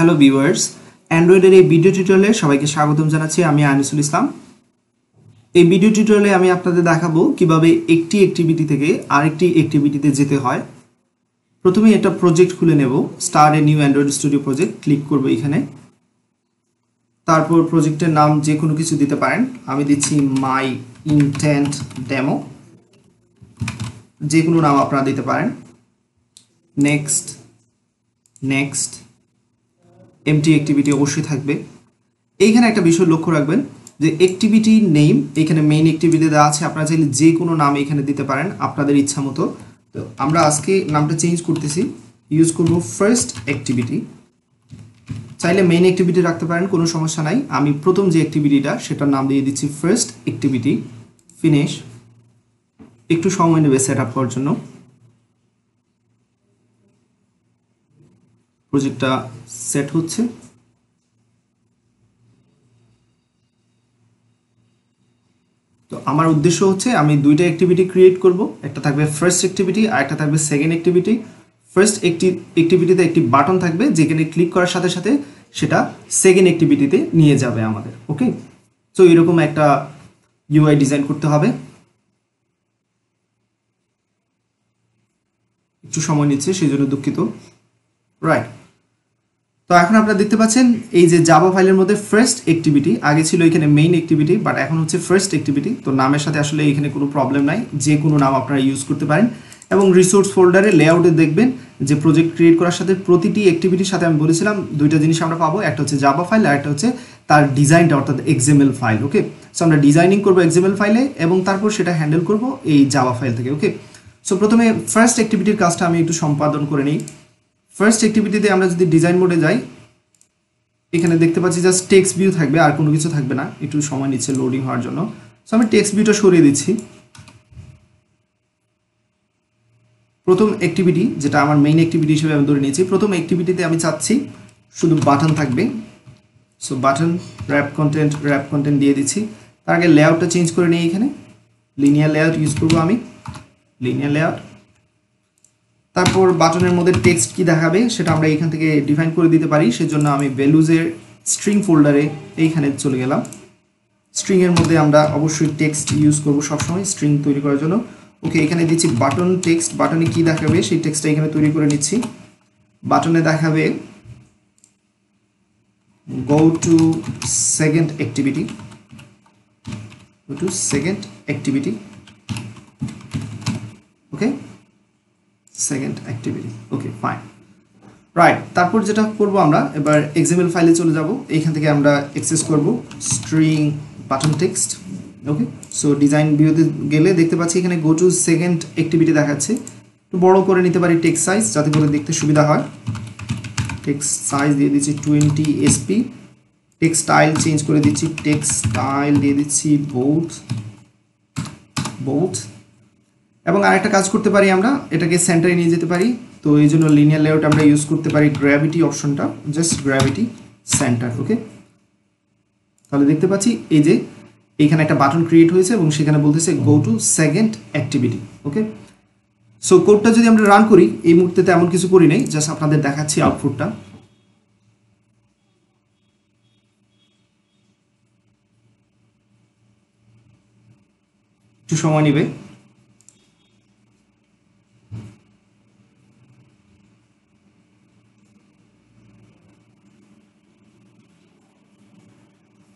Hello viewers অ্যান্ড্রয়েডের এই video টিউটোরিয়ালে সবাইকে স্বাগতম জানাচ্ছি। আমি আনিসুল ইসলাম। এই ভিডিও টিউটোরিয়ালে আমি আপনাদের দেখাবো কীভাবে একটি অ্যাক্টিভিটি থেকে আরেকটি অ্যাক্টিভিটিতে যেতে হয়। প্রথমে একটা প্রজেক্ট খুলে নেব। Start a new Android studio project click করব এখানে। তারপর প্রজেক্টের নাম যে কোনো কিছু দিতে পারেন। আমি দিচ্ছি মাই ইনটেন্ট ডেমো যে কোনো নাম আপনারা দিতে পারেন। নেক্সট নেক্সট এমটি অ্যাক্টিভিটি অবশ্যই থাকবে। এইখানে একটা বিষয় লক্ষ্য রাখবেন যে অ্যাক্টিভিটি নেম এখানে মেইন অ্যাক্টিভিটি দেওয়া আছে, আপনারা চাইলে যে কোনো নাম এখানে দিতে পারেন আপনাদের ইচ্ছা মতো। তো আমরা আজকে নামটা চেঞ্জ করতেছি ইউজ করব ফার্স্ট অ্যাক্টিভিটি চাইলে মেইন অ্যাক্টিভিটি রাখতে পারেন, কোনো সমস্যা নাই। আমি প্রথম যে অ্যাক্টিভিটিটা সেটার নাম দিয়ে দিচ্ছি ফার্স্ট অ্যাক্টিভিটি ফিনিশ একটু সময় নেবে সেট আপ করার জন্য। প্রজেক্টটা সেট হচ্ছে। তো আমার উদ্দেশ্য হচ্ছে আমি দুইটা অ্যাক্টিভিটি ক্রিয়েট করব। একটা থাকবে ফার্স্ট অ্যাক্টিভিটি আর একটা থাকবে সেকেন্ড অ্যাক্টিভিটি ফার্স্ট একটি অ্যাক্টিভিটিতে একটি বাটন থাকবে, যেখানে ক্লিক করার সাথে সাথে সেটা সেকেন্ড অ্যাক্টিভিটিতে নিয়ে যাবে আমাদের ওকে তো এরকম একটা ইউআই ডিজাইন করতে হবে। একটু সময় নিচ্ছে সেই জন্য দুঃখিত। রাইট তো এখন আপনারা দেখতে পাচ্ছেন, এই যে জাভা ফাইলের মধ্যে ফার্স্ট অ্যাক্টিভিটি আগে ছিল এখানে মেইন অ্যাক্টিভিটি বাট এখন হচ্ছে ফার্স্ট অ্যাক্টিভিটি তো নামের সাথে আসলে এখানে কোনো প্রবলেম নাই, যে কোনো নাম আপনারা ইউজ করতে পারেন। এবং রিসোর্স ফোল্ডারে লেআউটে দেখবেন যে প্রজেক্ট ক্রিয়েট করার সাথে প্রতিটি অ্যাক্টিভিটির সাথে আমি বলেছিলাম, দুইটা জিনিস আমরা পাবো, একটা হচ্ছে জাভা ফাইল আর একটা হচ্ছে তার ডিজাইনটা অর্থাৎ এক্সএমএল ফাইল ওকে সো আমরা ডিজাইনিং করব এক্সএমএল ফাইলে এবং তারপর সেটা হ্যান্ডেল করব এই জাভা ফাইল থেকে ওকে সো প্রথমে ফার্স্ট অ্যাক্টিভিটির কাজটা আমি একটু সম্পাদন করে নিই। ফার্স্ট অ্যাক্টিভিটিতে আমরা যদি ডিজাইন মোডে যাই, এখানে দেখতে পাচ্ছি জাস্ট টেক্সট ভিউ থাকবে, আর কোনো কিছু থাকবে না। একটু সময় নিচ্ছে লোডিং হওয়ার জন্য। সো আমি টেক্সট ভিউটা সরিয়ে দিচ্ছি। প্রথম অ্যাক্টিভিটি যেটা আমার মেইন অ্যাক্টিভিটি হিসেবে আমি ধরে নিয়েছি, প্রথম অ্যাক্টিভিটিতে আমি চাচ্ছি, শুধু বাটন থাকবে। So button wrap content wrap content দিয়ে দিচ্ছি। তার আগে লেআউটটা চেঞ্জ করে নিই এখানে। লিনিয়ার লেআউট ইউজ করব আমি। লিনিয়ার লেআউট তারপর বাটনের মধ্যে টেক্সট কি দেখাবে সেটা আমরা এখান থেকে ডিফাইন করে দিতে পারি। সেজন্য আমি ভ্যালুজের স্ট্রিং ফোল্ডারে এইখানে চলে গেলাম। স্ট্রিংয়ের মধ্যে আমরা অবশ্যই টেক্সট ইউজ করব সবসময় স্ট্রিং তৈরি করার জন্য। ওকে এখানে দিচ্ছি বাটন টেক্সট বাটনে কি দেখাবে সেই টেক্সটটা এখানে তৈরি করে নিচ্ছি। বাটনে দেখাবে go to second activity go to second activity okay second activity okay fine right তারপর যেটা করব আমরা, এবার এক্সাম্পল ফাইলে চলে যাব। এইখান থেকে আমরা অ্যাক্সেস করব string button text okay so design ভিউতে গেলে দেখতে পাচ্ছি এখানে গো টু সেকেন্ড অ্যাক্টিভিটি দেখাচ্ছে। একটু বড় করে নিতে পারি টেক্সট সাইজ যাতে করে দেখতে সুবিধা হয়। টেক্সট সাইজ দিয়ে দিচ্ছি twenty SP text style change করে দিচ্ছি টেক্সট স্টাইল দিয়ে দিচ্ছি বোথ বোথ এবং আরেকটা কাজ করতে পারি আমরা, এটাকে সেন্টারে নিয়ে যেতে পারি। তো এই জন্য লিনিয়ার লেআউট আমরা ইউজ করতে পারি গ্র্যাভিটি অপশনটা জাস্ট গ্র্যাভিটি সেন্টার ওকে তাহলে দেখতে পাচ্ছি এই যে এখানে একটা বাটন ক্রিয়েট হয়েছে এবং সেখানে বলতেছে go to second activity okay so কোডটা যদি আমরা রান করি, এই মুহূর্তে তেমন কিছু করি নাই জাস্ট আপনাদের দেখাচ্ছি আউটপুটটা একটু সময় নেবে।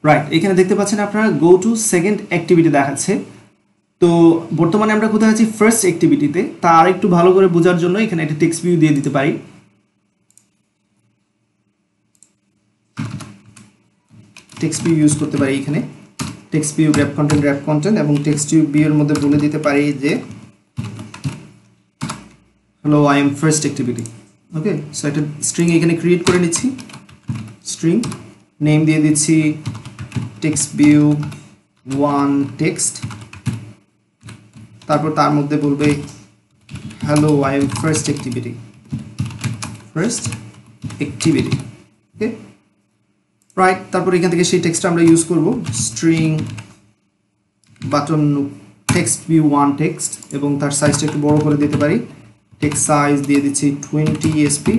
রাইট এখানে দেখতে পাচ্ছেন আপনারা গো টু সেকেন্ড অ্যাক্টিভিটি দেখাচ্ছে। তো বর্তমানে আমরা কোথায় আছি? ফার্স্ট অ্যাক্টিভিটিতে তা। আর একটু ভালো করে বোঝার জন্য এখানে একটা টেক্সট ভিউ দিয়ে দিতে পারি। টেক্সট ভিউ ইউজ করতে পারি এখানে। Text view wrap content wrap content এবং টেক্সট ভিউ এর মধ্যে বলে দিতে পারি যে hello I am first activity okay so একটা স্ট্রিং এখানে ক্রিয়েট করে নিচ্ছি। স্ট্রিং নেম দিয়ে দিচ্ছি টেক্সট ভিউ ওয়ান টেক্সট তারপর তার মধ্যে বলবে hello I am first activity first activity okay right তারপর এখান থেকে সেই টেক্সটটা আমরা ইউজ করব string button text view one text এবং তার সাইজটা একটু বড় করে দিতে পারি। টেক্সট সাইজ দিয়ে দিচ্ছি টোয়েন্টি এসপি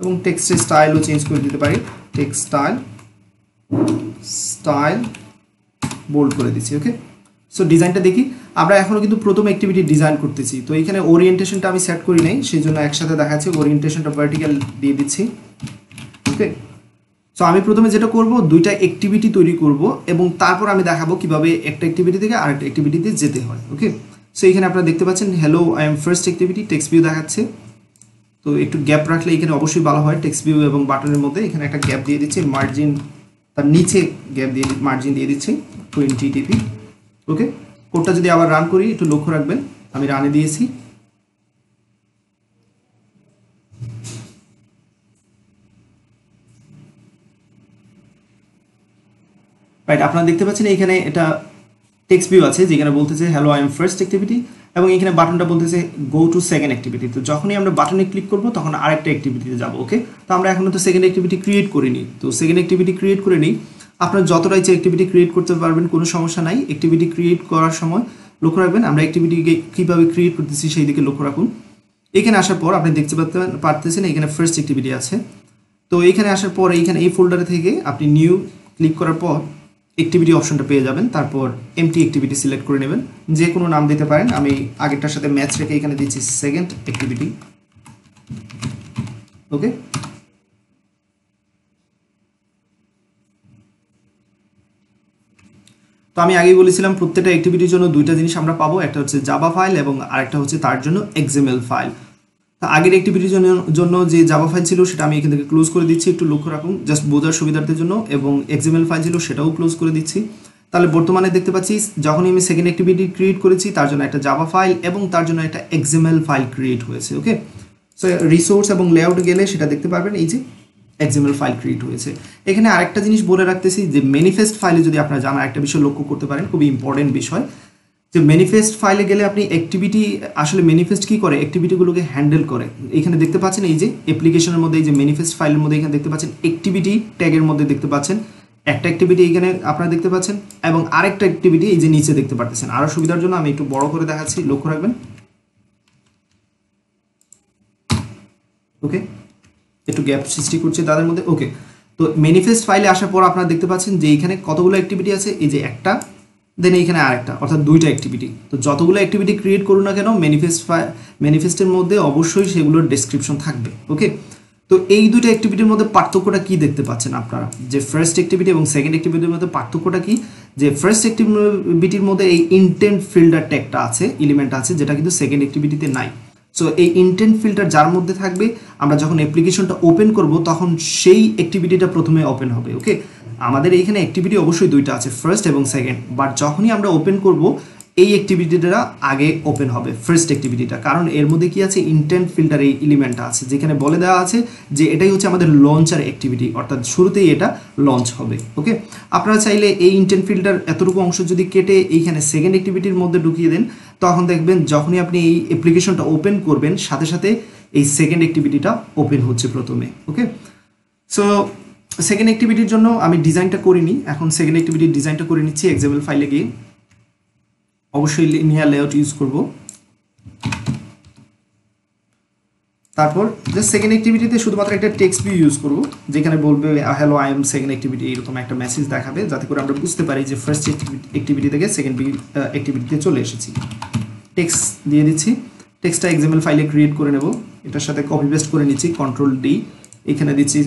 এবং টেক্সটের স্টাইলও চেঞ্জ করে দিতে পারি। টেক্সট স্টাইল স্টাইল বোল্ড করে দিচ্ছি ওকে সো ডিজাইনটা দেখি। আমরা এখনও কিন্তু প্রথম অ্যাক্টিভিটি ডিজাইন করতেছি। তো এখানে ওরিয়েন্টেশনটা আমি সেট করি নাই, সেই জন্য একসাথে দেখাচ্ছি ওরিয়েন্টেশনটা ভার্টিক্যাল দিয়ে দিচ্ছি ওকে সো আমি প্রথমে যেটা করব, দুইটা অ্যাক্টিভিটি তৈরি করব এবং তারপর আমি দেখাবো কীভাবে একটা অ্যাক্টিভিটি থেকে আরেকটা অ্যাক্টিভিটিতে যেতে হয় ওকে সো এখানে আপনারা দেখতে পাচ্ছেন hello I am first activity text view দেখাচ্ছে। তো একটু গ্যাপ রাখলে এখানে অবশ্যই ভালো হয় টেক্সট ভিউ এবং বাটনের মধ্যে এখানে একটা গ্যাপ দিয়ে দিচ্ছি মার্জিন তার নিচে গ্যাপ দিয়ে মার্জিন দিয়ে দিচ্ছি টোয়েন্টি টিপি ওকে কোডটা যদি আবার রান করি, একটু লক্ষ্য রাখবেন, আমি রানে দিয়েছি। রাইট আপনারা দেখতে পাচ্ছেন এখানে এটা টেক্সট ভিউ আছে, যেখানে বলতেছে hello I am first activity এবং এখানে বাটনটা বলতেছে গো টু সেকেন্ড অ্যাক্টিভিটি তো যখনই আমরা বাটনে ক্লিক করব, তখন আরেকটা অ্যাক্টিভিটিতে যাব, ওকে? তো আমরা এখনও তো সেকেন্ড অ্যাক্টিভিটি ক্রিয়েট করিনি তো সেকেন্ড অ্যাক্টিভিটি ক্রিয়েট করে নিই। আপনার যতটা ইচ্ছে অ্যাক্টিভিটি ক্রিয়েট করতে পারবেন, কোনো সমস্যা নাই। অ্যাক্টিভিটি ক্রিয়েট করার সময় লক্ষ্য রাখবেন, আমরা অ্যাক্টিভিটিকে কীভাবে ক্রিয়েট করতেছি সেই দিকে লক্ষ্য রাখুন। এখানে আসার পর আপনি দেখতে পারতে পারতেছেন, এখানে ফার্স্ট অ্যাক্টিভিটি আছে। তো এখানে আসার পর এইখানে এই ফোল্ডারে থেকে আপনি নিউ ক্লিক করার পর অ্যাক্টিভিটি অপশনটা পেয়ে যাবেন, তারপর এমটি অ্যাক্টিভিটি সিলেক্ট করে নেবেন, যে কোনো নাম দিতে পারেন, আমি আগেরটার সাথে ম্যাচ রেখে এখানে দিচ্ছি সেকেন্ড অ্যাক্টিভিটি ওকে তো আমি আগেই বলেছিলাম, প্রত্যেকটা অ্যাক্টিভিটির জন্য দুইটা জিনিস আমরা পাবো, একটা হচ্ছে জাবা ফাইল এবং আরেকটা হচ্ছে তার জন্য এক্সএমএল ফাইল আগের অ্যাক্টিভিটির জন্য যে জাবা ফাইল ছিল সেটা আমি এখান থেকে ক্লোজ করে দিচ্ছি, একটু লক্ষ্য রাখুন। জাস্ট বোঝার সুবিধার্থের জন্য এবং এক্সএমএল ফাইল ছিল সেটাও ক্লোজ করে দিচ্ছি। তাহলে বর্তমানে দেখতে পাচ্ছি, যখনই আমি সেকেন্ড অ্যাক্টিভিটি ক্রিয়েট করেছি, তার জন্য একটা জাবা ফাইল এবং তার জন্য একটা এক্সএমএল ফাইল ক্রিয়েট হয়েছে ওকে সো রিসোর্স এবং লেআউট গেলে সেটা দেখতে পারবেন, এই যে এক্সএমএল ফাইল ক্রিয়েট হয়েছে। এখানে আরেকটা জিনিস বলে রাখতেছি যে ম্যানিফেস্ট ফাইলে যদি আপনারা জানা একটা বিষয় লক্ষ্য করতে পারেন, খুবই ইম্পর্টেন্ট বিষয়। যে ম্যানিফেস্ট ফাইলে গেলে আপনি অ্যাক্টিভিটি আসলে ম্যানিফেস্ট কি করে? অ্যাক্টিভিটিগুলোকে হ্যান্ডেল করে। এখানে দেখতে পাচ্ছেন এই যে অ্যাপ্লিকেশনের মধ্যে, এই যে ম্যানিফেস্ট ফাইলের মধ্যে এখানে দেখতে পাচ্ছেন অ্যাক্টিভিটি ট্যাগের মধ্যে দেখতে পাচ্ছেন। একটা অ্যাক্টিভিটি এখানে আপনারা দেখতে পাচ্ছেন এবং আরেকটা অ্যাক্টিভিটি এই যে নিচে দেখতে পাচ্ছেন আরও সুবিধার জন্য আমি একটু বড় করে দেখাচ্ছি, লক্ষ্য রাখবেন। ওকে একটু গ্যাপ সৃষ্টি করছে তাদের মধ্যে। ওকে তো ম্যানিফেস্ট ফাইলে আসার পর আপনারা দেখতে পাচ্ছেন যে এখানে কতগুলো অ্যাক্টিভিটি আছে? এই যে একটা দেন এইখানে আরেকটা, অর্থাৎ দুইটা অ্যাক্টিভিটি তো যতগুলো অ্যাক্টিভিটি ক্রিয়েট করুন না কেন ম্যানিফেস্ট ম্যানিফেস্টের মধ্যে অবশ্যই সেগুলোর ডেসক্রিপশন থাকবে ওকে তো এই দুটো অ্যাক্টিভিটির মধ্যে পার্থক্যটা কি দেখতে পাচ্ছেন আপনারা? যে ফার্স্ট অ্যাক্টিভিটি এবং সেকেন্ড অ্যাক্টিভিটির মধ্যে পার্থক্যটা কি? যে ফার্স্ট অ্যাক্টিভিটির মধ্যে এই ইন্টেন্ট ফিল্টার ট্যাগটা আছে এলিমেন্ট আছে, যেটা কিন্তু সেকেন্ড অ্যাক্টিভিটিতে নাই। সো এই ইন্টেন্ট ফিল্টার যার মধ্যে থাকবে, আমরা যখন অ্যাপ্লিকেশনটা ওপেন করব, তখন সেই অ্যাক্টিভিটিটা প্রথমে ওপেন হবে ওকে আমাদের এইখানে অ্যাক্টিভিটি অবশ্যই দুইটা আছে ফার্স্ট এবং সেকেন্ড বাট যখনই আমরা ওপেন করব, এই অ্যাক্টিভিটিটা আগে ওপেন হবে ফার্স্ট অ্যাক্টিভিটিটা কারণ এর মধ্যে কি আছে? ইন্টেন্ট ফিল্টার এই এলিমেন্টটা আছে, যেখানে বলে দেওয়া আছে যে এটাই হচ্ছে আমাদের লঞ্চার অ্যাক্টিভিটি অর্থাৎ শুরুতেই এটা লঞ্চ হবে ওকে আপনারা চাইলে এই ইন্টেন্ট ফিল্টার এতটুকু অংশ যদি কেটে এইখানে সেকেন্ড অ্যাক্টিভিটির মধ্যে ঢুকিয়ে দেন, তখন দেখবেন যখনই আপনি এই অ্যাপ্লিকেশনটা ওপেন করবেন, সাথে সাথে এই সেকেন্ড অ্যাক্টিভিটিটা ওপেন হচ্ছে প্রথমে ওকে সো সেকেন্ড অ্যাক্টিভিটির জন্য আমি ডিজাইনটা করিনি। এখন সেকেন্ড অ্যাক্টিভিটির ডিজাইনটা করে নিচ্ছি এক্সাম্পল ফাইলে গিয়ে। অবশ্যই লিনিয়ার লেআউট ইউজ করব। তারপর জাস্ট সেকেন্ড অ্যাক্টিভিটিতে শুধুমাত্র একটা টেক্সট ভিউ ইউজ করব, যেখানে বলবে hello I am second activity এরকম একটা মেসেজ দেখাবে, যাতে করে আমরা বুঝতে পারি যে ফার্স্ট অ্যাক্টিভিটি থেকে সেকেন্ড অ্যাক্টিভিটিতে চলে এসেছি। টেক্সট দিয়ে দিচ্ছি। টেক্সটটা এক্সাম্পল ফাইলে ক্রিয়েট করে নেব। এটার সাথে কপি পেস্ট করে নিচ্ছি কন্ট্রোল ডি এখানে দিচ্ছি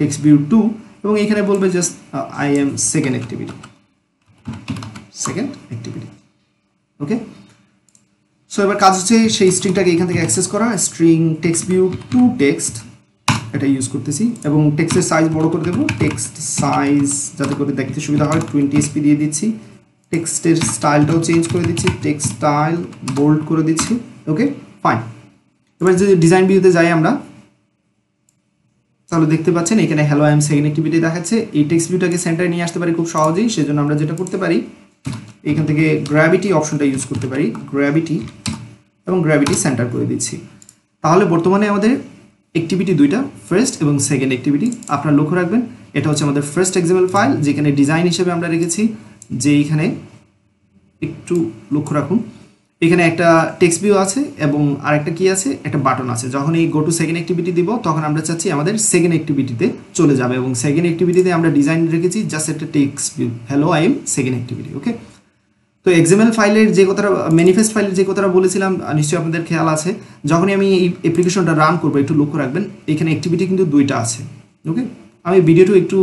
টেক্সট ভিউ টু এবং এখানে বলবে just I am second activity second activity okay so এবার কাজ হচ্ছে সেই স্ট্রিংটাকে এখান থেকে অ্যাক্সেস করা string text view two text এটা ইউজ করতেছি, এবং টেক্সটের সাইজ বড় করে দেবো টেক্সট সাইজ যাতে করে দেখতে সুবিধা হয় টোয়েন্টি এসপি দিয়ে দিচ্ছি টেক্সটের স্টাইলটাও চেঞ্জ করে দিচ্ছি টেক্সট স্টাইল বোল্ড করে দিচ্ছি ওকে ফাইন এবার যদি ডিজাইন ভিউতে যাই আমরা তাহলে দেখতে পাচ্ছেন, এখানে hello I am second activity দেখাচ্ছে। এই টেক্সট ভিউটাকে সেন্টারে নিয়ে আসতে পারি খুব সহজেই, সেজন্য আমরা যেটা করতে পারি, এখান থেকে গ্র্যাভিটি অপশনটা ইউজ করতে পারি। গ্র্যাভিটি এবং গ্র্যাভিটি সেন্টার করে দিচ্ছি। তাহলে বর্তমানে আমাদের অ্যাক্টিভিটি দুইটা ফার্স্ট এবং সেকেন্ড অ্যাক্টিভিটি আপনারা লক্ষ্য রাখবেন, এটা হচ্ছে আমাদের ফার্স্ট এক্সাম্পল ফাইল যেখানে ডিজাইন হিসেবে আমরা রেখেছি যে এইখানে একটু লক্ষ্য রাখুন। এখানে একটা টেক্সট ভিউ আছে এবং আরেকটা কি আছে? একটা বাটন আছে। যখন এই গো টু সেকেন্ড অ্যাক্টিভিটি দিব, তখন আমরা চাচ্ছি আমাদের সেকেন্ড অ্যাক্টিভিটিতে চলে যাবে এবং সেকেন্ড অ্যাক্টিভিটিতে আমরা ডিজাইন রেখেছি জাস্ট একটা text view hello I am second activity okay তো এক্সামেল ফাইলের যে কথাটা ম্যানিফেস্ট ফাইলের যে কথাটা বলেছিলাম নিশ্চয়ই আপনাদের খেয়াল আছে। যখনই আমি এই অ্যাপ্লিকেশনটা রান করব, একটু লক্ষ্য রাখবেন, এখানে অ্যাক্টিভিটি কিন্তু দুইটা আছে ওকে আমি ভিডিওটা একটু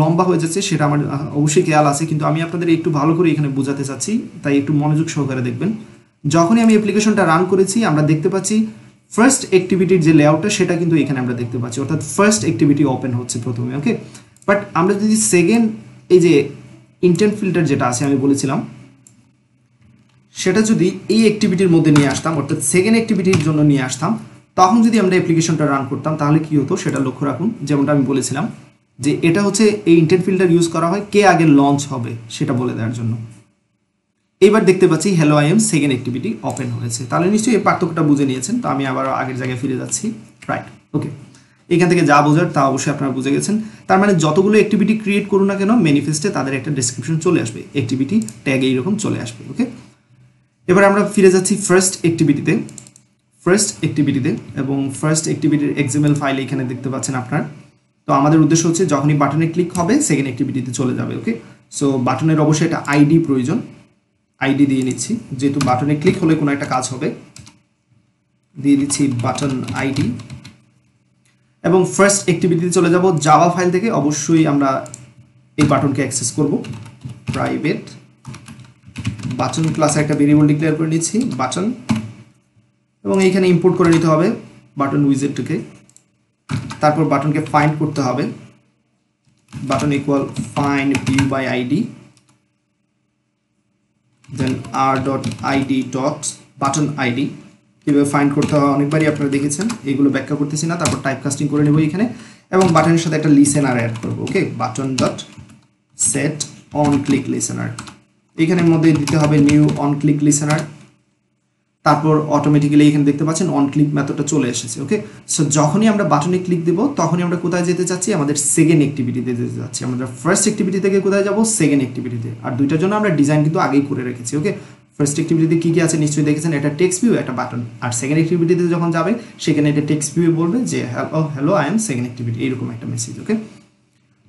লম্বা হয়ে যাচ্ছে, সেটা আমার অবশ্যই খেয়াল আছে, কিন্তু আমি আপনাদের একটু ভালো করে এখানে বোঝাতে চাচ্ছি, তাই একটু মনোযোগ সহকারে দেখবেন। যখনই আমি অ্যাপ্লিকেশনটা রান করেছি, আমরা দেখতে পাচ্ছি ফার্স্ট অ্যাক্টিভিটির যে লেআউটটা সেটা কিন্তু এখানে আমরা দেখতে পাচ্ছি। অর্থাৎ ফার্স্ট অ্যাক্টিভিটি ওপেন হচ্ছে প্রথমে ওকে বাট আমরা যদি সেকেন্ড এই যে ইন্টেন্ট ফিল্টার যেটা আছে, আমি বলেছিলাম, সেটা যদি এই অ্যাক্টিভিটির মধ্যে নিয়ে আসতাম, অর্থাৎ সেকেন্ড অ্যাক্টিভিটির জন্য নিয়ে আসতাম, তখন যদি আমরা অ্যাপ্লিকেশনটা রান করতাম, তাহলে কি হতো? সেটা লক্ষ্য রাখুন, যেমনটা আমি বলেছিলাম, যে এটা হচ্ছে এই ইন্টেন্ট ফিল্টার ইউজ করা হয়, কে আগে লঞ্চ হবে, সেটা বলে দেওয়ার জন্য। এবার দেখতে পাচ্ছি hello I am second activity open হয়েছে। তাহলে নিশ্চয়ই এই পার্থক্যটা বুঝে নিয়েছেন, তো আমি আবার আগের জায়গায় ফিরে যাচ্ছি। রাইট ওকে এখান থেকে যা বোঝার তা অবশ্যই আপনারা বুঝে গেছেন। তার মানে যতগুলো অ্যাক্টিভিটি ক্রিয়েট করুন না কেন ম্যানিফেস্টে তাদের একটা ডিসক্রিপশন চলে আসবে। অ্যাক্টিভিটি ট্যাগ এইরকম চলে আসবে ওকে এবার আমরা ফিরে যাচ্ছি ফার্স্ট অ্যাক্টিভিটিতে ফার্স্ট অ্যাক্টিভিটিতে এবং ফার্স্ট অ্যাক্টিভিটির এক্সামেল ফাইল এখানে দেখতে পাচ্ছেন আপনার। তো আমাদের উদ্দেশ্য হচ্ছে যখনই বাটনে ক্লিক হবে সেকেন্ড অ্যাক্টিভিটিতে চলে যাবে ওকে সো বাটনের অবশ্যই একটা আইডি প্রয়োজন। আইডি দিয়ে নিচ্ছি। যেহেতু বাটনে ক্লিক হলে কোনো একটা কাজ হবে। দিয়ে দিচ্ছি বাটন আইডি। এবং ফার্স্ট অ্যাক্টিভিটিতে চলে যাব জাভা ফাইল থেকে। অবশ্যই আমরা এই বাটনকে অ্যাক্সেস করব। প্রাইভেট বাটন ক্লাসে একটা ভেরিয়েবল ডিক্লেয়ার করে নিচ্ছি, বাটন। এবং এইখানে ইম্পোর্ট করে নিতে হবে বাটন উইজেটটাকে তারপর বাটনকে ফাইন্ড করতে হবে। Button equal find view by ID then R dot ID dot button ID এভাবে ফাইন্ড করতে হয়। অনেকবারই আপনারা দেখেছেন, এগুলো ব্যাখ্যা করতেছি না, তারপর টাইপ কাস্টিং করে নেব এখানে। এবং বাটনের সাথে একটা লিসেনার অ্যাড করব okay button dot set on click listener এখানের মধ্যে দিতে হবে নিউ অন ক্লিক লিসেনার তারপর অটোমেটিক্যালি এখানে দেখতে পাচ্ছেন অন ক্লিক মেথডটা চলে এসেছে ওকে সো যখনই আমরা বাটনে ক্লিক দেবো, তখনই আমরা কোথায় যেতে চাচ্ছি? আমাদের সেকেন্ড অ্যাক্টিভিটিতে যেতে চাচ্ছি। আমরা ফার্স্ট অ্যাক্টিভিটি থেকে কোথায় যাব? সেকেন্ড অ্যাক্টিভিটিতে আর দুইটার জন্য আমরা ডিজাইন কিন্তু আগেই করে রেখেছি ওকে ফার্স্ট অ্যাক্টিভিটিতে কী কী আছে নিশ্চয়ই দেখেছেন? একটা টেক্সট ভিউ একটা বাটন আর সেকেন্ড অ্যাক্টিভিটিতে যখন যাবে, সেখানে একটা টেক্সট ভিউ বলবে যে hello hello I am second activity এইরকম একটা মেসেজ ওকে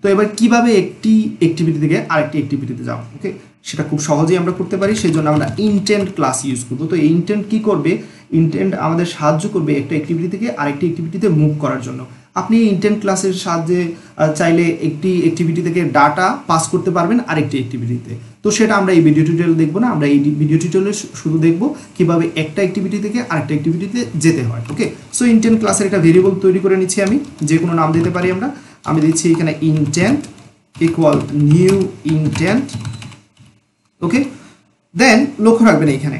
তো এবার কীভাবে একটি অ্যাক্টিভিটি থেকে আরেকটি অ্যাক্টিভিটিতে যাও? ওকে সেটা খুব সহজেই আমরা করতে পারি সেই জন্য আমরা ইন্টেন্ট ক্লাস ইউজ করব। তো এই ইন্টেন্ট কী করবে? ইন্টেন্ট আমাদের সাহায্য করবে একটা অ্যাক্টিভিটি থেকে আরেকটি অ্যাক্টিভিটিতে মুভ করার জন্য। আপনি ইন্টেন্ট ক্লাসের সাহায্যে চাইলে একটি অ্যাক্টিভিটি থেকে ডাটা পাস করতে পারবেন আরেকটি অ্যাক্টিভিটিতে তো। সেটা আমরা এই ভিডিও টিউটোরিয়াল দেখব না, আমরা এই ভিডিও টিউটোরিয়ালে শুধু দেখব কীভাবে একটা অ্যাক্টিভিটি থেকে আরেকটা অ্যাক্টিভিটিতে যেতে হয়। ওকে সো ইন্টেন্ট ক্লাসের একটা ভেরিয়েবল তৈরি করে নিচ্ছি আমি যে কোনো নাম দিতে পারি আমরা। আমি দিচ্ছি এখানে intent equal new intent okay then লক্ষ্য রাখবেন এইখানে।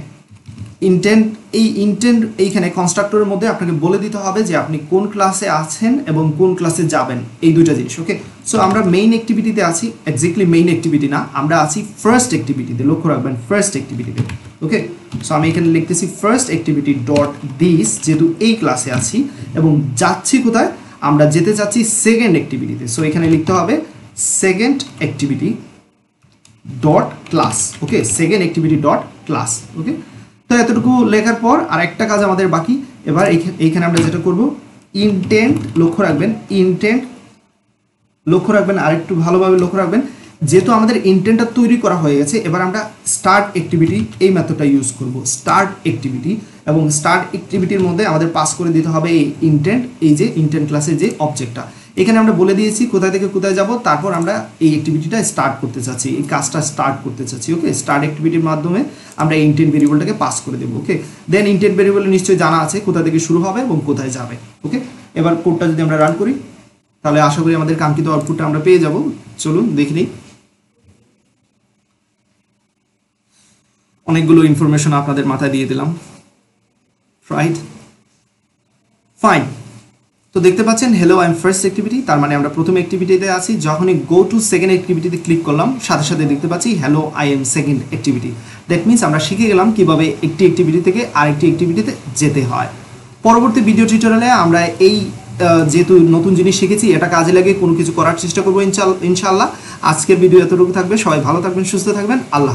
ইনটেন্ট এই ইনটেন্ট এইখানে কনস্ট্রাক্টরের মধ্যে আপনাকে বলে দিতে হবে যে আপনি কোন ক্লাসে আছেন এবং কোন ক্লাসে যাবেন, এই দুইটা জিনিস ওকে সো আমরা মেইন অ্যাক্টিভিটিতে আছি এক্স্যাক্টলি মেইন অ্যাক্টিভিটি না, আমরা আছি ফার্স্ট অ্যাক্টিভিটিতে লক্ষ্য রাখবেন ফার্স্ট অ্যাক্টিভিটিতে ওকে সো আমি এখানে লিখতেছি ফার্স্ট অ্যাক্টিভিটি ডট দিস যেহেতু এই ক্লাসে আছি, এবং যাচ্ছি কোথায়? আমরা যেতে চাচ্ছি সেকেন্ড অ্যাক্টিভিটিতে সো এখানে লিখতে হবে second activity dot class okay second activity dot class okay তো এতটুকু লেখার পর আর একটা কাজ আমাদের বাকি। এবার এইখানে আমরা যেটা করব ইনটেন্ট লক্ষ্য রাখবেন ইনটেন্ট লক্ষ্য রাখবেন আর একটু ভালোভাবে লক্ষ্য রাখবেন। যেহেতু আমাদের ইন্টেন্টটা তৈরি করা হয়ে গেছে, এবার আমরা স্টার্ট অ্যাক্টিভিটি এই মেথডটা ইউজ করব। স্টার্ট অ্যাক্টিভিটি এবং স্টার্ট অ্যাক্টিভিটির মধ্যে আমাদের পাস করে দিতে হবে এই ইন্টেন্ট এই যে ইন্টেন্ট ক্লাসের যে অবজেক্টটা এখানে আমরা বলে দিয়েছি কোথায় থেকে কোথায় যাব, তারপর আমরা এই অ্যাক্টিভিটিটা স্টার্ট করতে চাচ্ছি, এই কাজটা স্টার্ট করতে চাচ্ছি ওকে স্টার্ট অ্যাক্টিভিটির মাধ্যমে আমরা এই ইন্টেন্ট ভেরিয়েবলটাকে পাস করে দেবো ওকে দেন ইন্টেন্ট ভেরিয়েবল নিশ্চয়ই জানা আছে কোথা থেকে শুরু হবে এবং কোথায় যাবে ওকে এবার কোডটা যদি আমরা রান করি, তাহলে আশা করি আমাদের কাঙ্ক্ষিত আউটপুটটা আমরা পেয়ে যাব। চলুন দেখে নিই। অনেকগুলো ইনফরমেশন আপনাদের মাথায় দিয়ে দিলাম। রাইট ফাইন তো দেখতে পাচ্ছেন hello I am first activity তার মানে আমরা প্রথম অ্যাক্টিভিটিতে আছি। যখনই গো টু সেকেন্ড অ্যাক্টিভিটিতে ক্লিক করলাম, সাথে সাথে দেখতে পাচ্ছি hello I am second activity that means আমরা শিখে গেলাম কীভাবে একটি অ্যাক্টিভিটি থেকে আরেকটি অ্যাক্টিভিটিতে যেতে হয়। পরবর্তী ভিডিও টিউটোরিয়ালে আমরা এই যেহেতু নতুন জিনিস শিখেছি, এটা কাজে লাগে কোনো কিছু করার চেষ্টা করব ইনশাল্লাহ। আজকের ভিডিও এতটুকু থাকবে। সবাই ভালো থাকবেন, সুস্থ থাকবেন। আল্লাহ